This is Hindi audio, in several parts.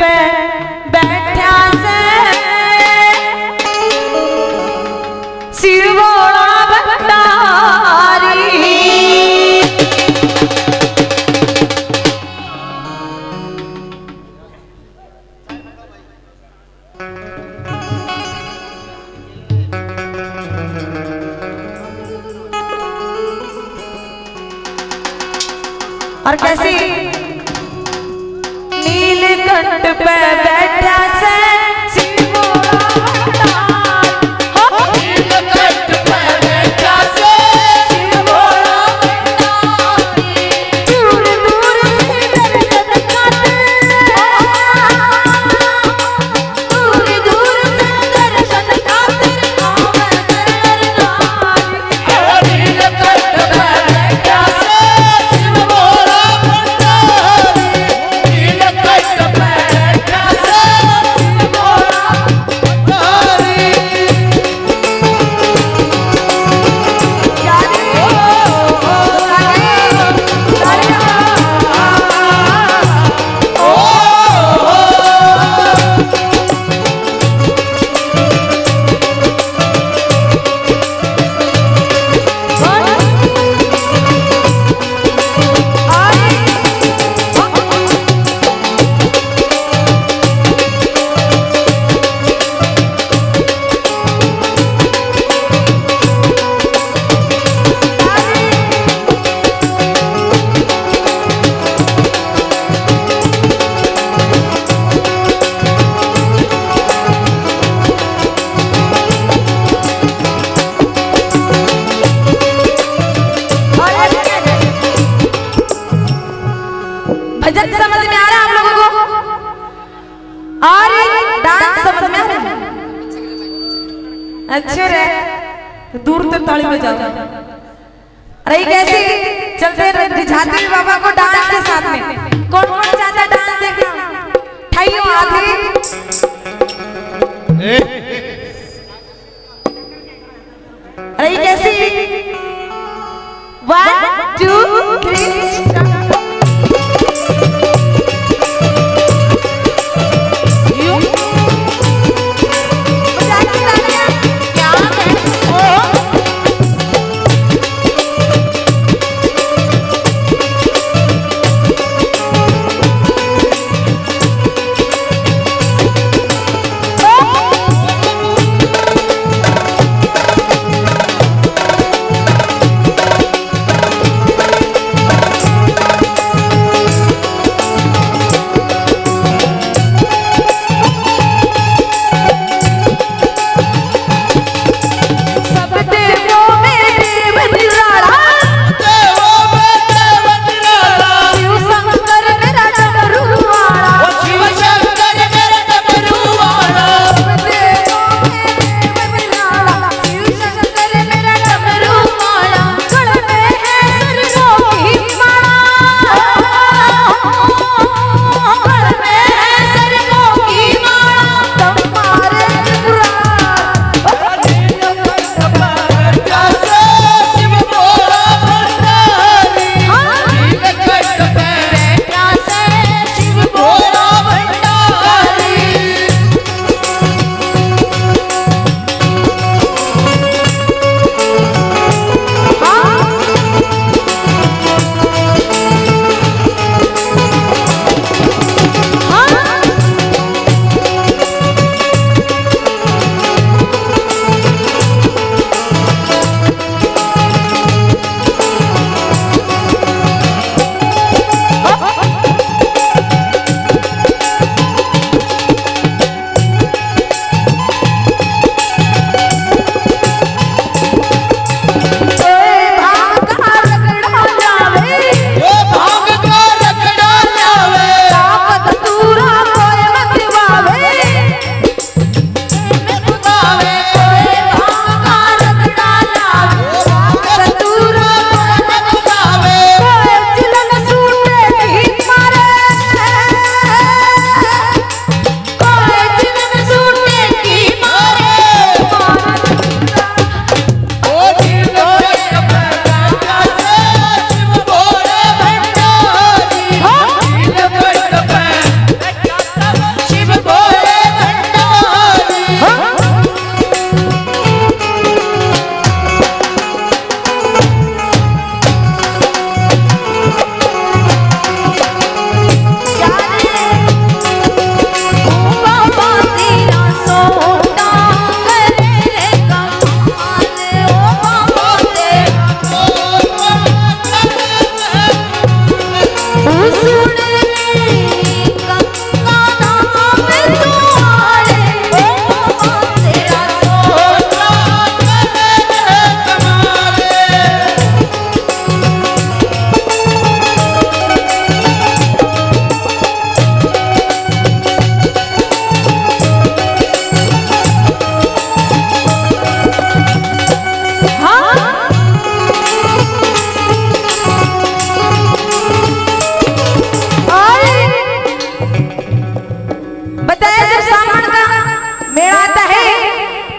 पे बैठा से भंडारी और कैसी नीलकंठ पे बैठा से भजन समझ में आ रहा है आप लोगों को? और डांस समझ में अच्छे रे तो दूर तक ताली बजाओ अरे कैसे? चलते रिझाती बाबा को डांस के साथ में। कौन कौन चाहता है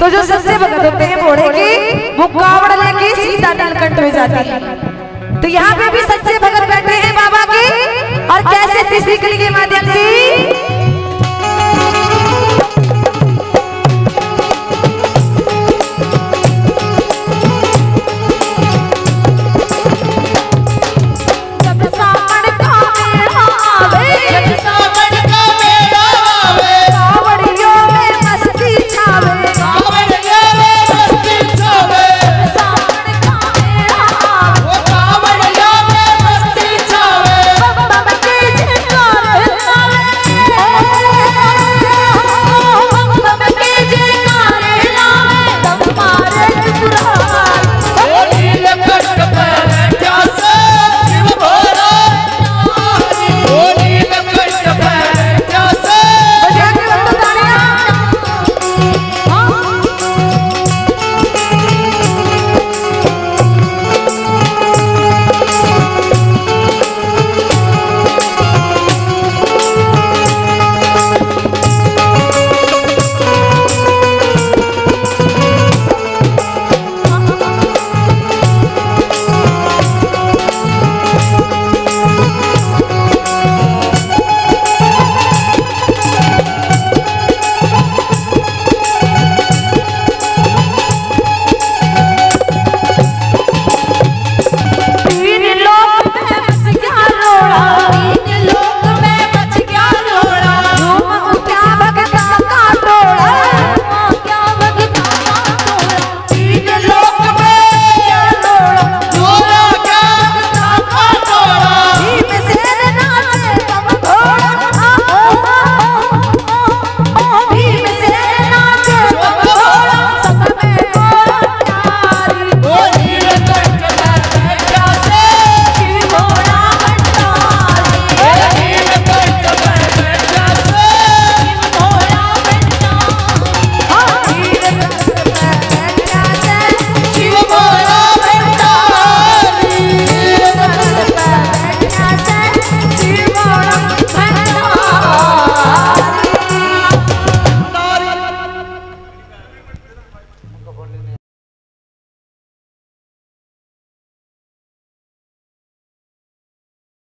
तो जो सबसे भगत होते हैं घोड़े की वो कावड़ लेके सीता नलकंठ में जाती है। तो यहाँ पे भी सच्चे भगत बैठे हैं बाबा के, और कैसे फिजिकली के माध्यम से casa.